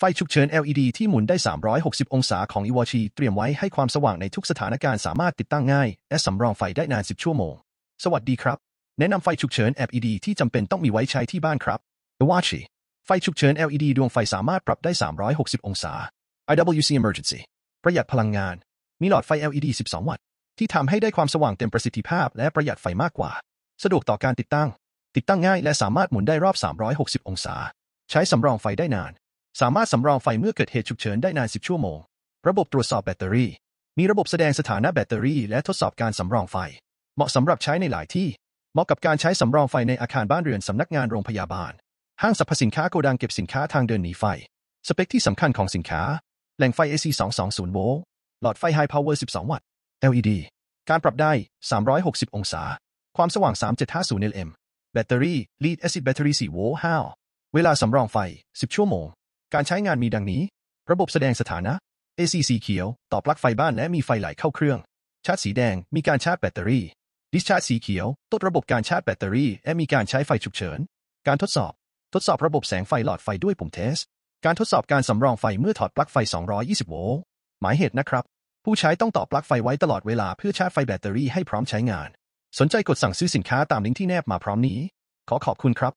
ไฟฉุกเฉิน LED ที่หมุนได้ 360 องศาของ Iwachi เตรียมไว้ให้ความสว่างในทุกสถานการณ์สามารถติดตั้งง่าย และสำรองไฟได้นาน 10 ชั่วโมง สวัสดีครับ แนะนำไฟฉุกเฉิน LED ที่จำเป็นต้องมีไว้ใช้ที่บ้านครับ Iwachi ไฟฉุกเฉิน LED ดวงไฟสามารถปรับได้ 360 องศา IWC Emergency ประหยัดพลังงาน มีหลอดไฟ LED 12 วัตต์ ที่ทำให้ได้ความสว่างเต็มประสิทธิภาพ และประหยัดไฟมากกว่า สะดวกต่อการติดตั้ง ติดตั้งง่ายและสามารถหมุนได้รอบ 360 องศา ใช้สำรองไฟได้นาน สามารถสำรองไฟเมื่อเกิดเหตุฉุกเฉินได้นาน 10 ชั่วโมง ระบบตรวจสอบแบตเตอรี่ มีระบบแสดงสถานะแบตเตอรี่ และทดสอบการสำรองไฟ เหมาะสำหรับใช้ในหลายที่ เหมาะกับการใช้สำรองไฟในอาคารบ้านเรือนสำนักงานโรงพยาบาล ห้างสรรพสินค้าโกดังเก็บสินค้าทางเดินหนีไฟ สเปคที่สำคัญของสินค้า แหล่งไฟ AC 220 โวลต์ หลอดไฟ High Power 12 วัตต์ LED การปรับได้ 360 องศา ความสว่าง 3750 lm แบตเตอรี่ Lead Acid Battery 4 โวลต์5เวลาสำรองไฟ 10 ชั่วโมง การใช้งานมีดังนี้ ระบบแสดงสถานะ AC สีเขียว ต่อปลั๊กไฟบ้านและมีไฟไหลเข้าเครื่อง ชาร์จสีแดง มีการชาร์จแบตเตอรี่ Discharge สีเขียว ตัดระบบการชาร์จแบตเตอรี่ และมีการใช้ไฟฉุกเฉิน การทดสอบ ทดสอบระบบแสงไฟหลอดไฟด้วยปุ่ม test การทดสอบการสำรองไฟเมื่อถอดปลั๊กไฟ 220 โวลต์ หมายเหตุนะครับ ผู้ใช้ต้องต่อปลั๊กไฟไว้ตลอดเวลาเพื่อชาร์จไฟแบตเตอรี่ให้พร้อมใช้งาน สนใจกดสั่งซื้อสินค้าตามลิงก์ที่แนบมาพร้อมนี้ ขอขอบคุณครับ